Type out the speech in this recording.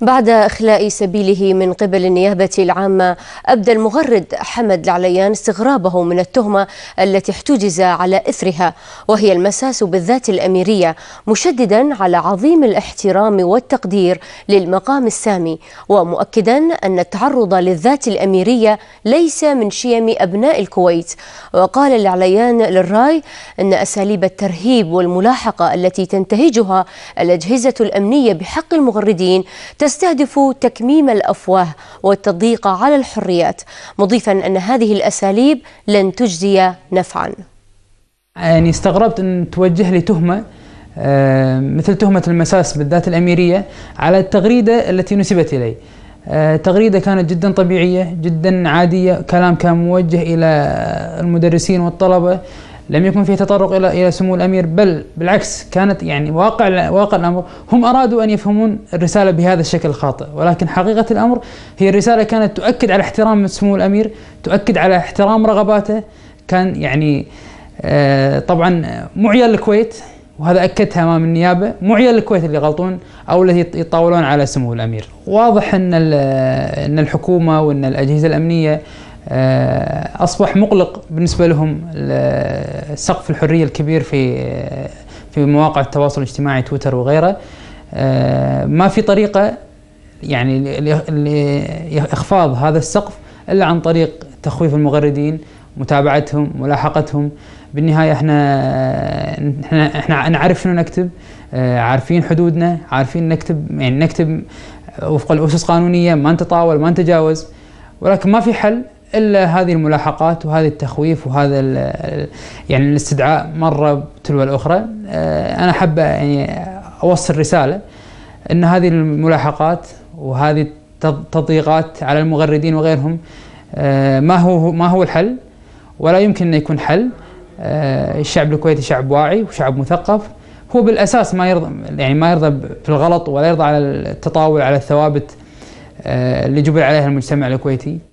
بعد إخلاء سبيله من قبل النيابة العامة أبدى المغرد حمد العليان استغرابه من التهمة التي احتجز على إثرها وهي المساس بالذات الأميرية مشددا على عظيم الاحترام والتقدير للمقام السامي ومؤكدا أن التعرض للذات الأميرية ليس من شيم أبناء الكويت. وقال العليان للرأي أن أساليب الترهيب والملاحقة التي تنتهجها الأجهزة الأمنية بحق المغردين تستهدف تكميم الأفواه والتضييق على الحريات مضيفا أن هذه الأساليب لن تجزي نفعا. يعني استغربت أن توجه لي تهمة آه، مثل تهمة المساس بالذات الأميرية على التغريدة التي نسبت إلي. آه، تغريدة كانت جدا طبيعية جدا عادية كلام كان موجه إلى المدرسين والطلبة لم يكن فيه تطرق إلى إلى سمو الأمير بل بالعكس كانت يعني واقع واقع الأمر. هم أرادوا أن يفهمون الرسالة بهذا الشكل الخاطئ ولكن حقيقة الأمر هي الرسالة كانت تؤكد على احترام سمو الأمير تؤكد على احترام رغباته. كان يعني آه طبعا مو عيال الكويت وهذا اكدتها أمام النيابة مو عيال الكويت اللي غلطون أو اللي يطاولون على سمو الأمير. واضح إن إن الحكومة وإن الأجهزة الأمنية أصبح مقلق بالنسبة لهم سقف الحرية الكبير في في مواقع التواصل الاجتماعي تويتر وغيره. آه، ما في طريقة يعني لإخفاض هذا السقف إلا عن طريق تخويف المغردين متابعتهم ملاحقتهم. بالنهاية إحنا إحنا إحنا نعرف شنو نكتب. آه، عارفين حدودنا عارفين نكتب يعني نكتب وفق الأسس القانونيه ما نتطاول ما نتجاوز. ولكن ما في حل إلا هذه الملاحقات وهذا التخويف وهذا يعني الاستدعاء مرة تلو الأخرى. آه، أنا حابه يعني أوصل رسالة إن هذه الملاحقات وهذه التضييقات على المغردين وغيرهم آه، ما هو ما هو الحل؟ ولا يمكن أن يكون حل. آه، الشعب الكويتي شعب واعي وشعب مثقف. هو بالأساس ما يرضى يعني ما يرضى بالغلط ولا يرضى على التطاول على الثوابت اللي جبل عليها المجتمع الكويتي.